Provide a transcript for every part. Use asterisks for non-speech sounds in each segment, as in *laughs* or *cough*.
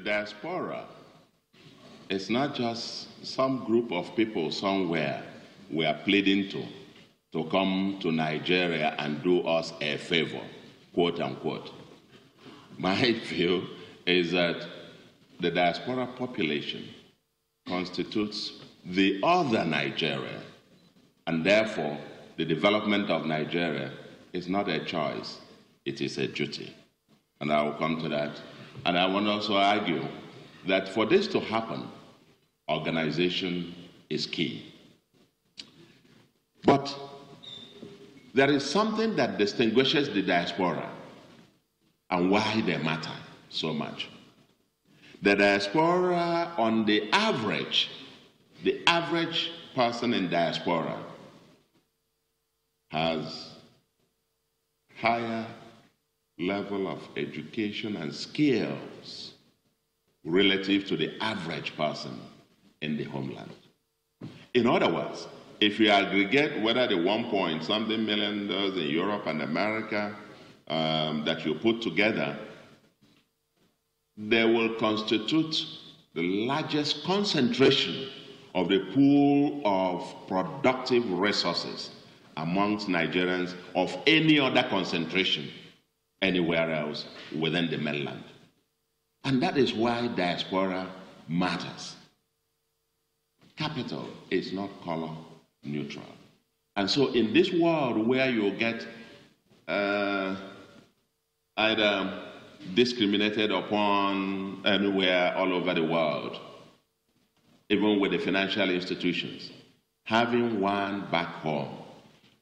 the diaspora is not just some group of people somewhere we are pleading to to come to Nigeria and do us a favor, quote unquote. *laughs* My view is that the diaspora population constitutes the other Nigeria, and therefore the development of Nigeria is not a choice, it is a duty. And I will come to that. And I want to also argue that for this to happen, organization is key. But there is something that distinguishes the diaspora and why they matter so much. The diaspora, on the average, the average person in diaspora has higher level of education and skills relative to the average person in the homeland. In other words, if you aggregate whether the one point something million dollars in Europe and America um, that you put together, they will constitute the largest concentration of the pool of productive resources amongst Nigerians of any other concentration anywhere else within the mainland. And that is why diaspora matters. Capital is not color neutral. And so, in this world where you get uh, either discriminated upon anywhere all over the world, even with the financial institutions, having one back home,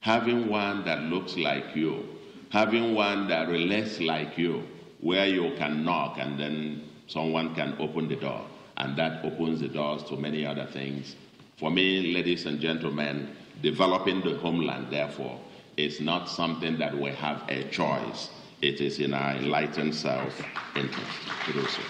having one that looks like you, having one that relates like you, where you can knock and then someone can open the door, and that opens the doors to many other things for me, ladies and gentlemen, developing the homeland, therefore, is not something that we have a choice. It is in our enlightened self interest to do so.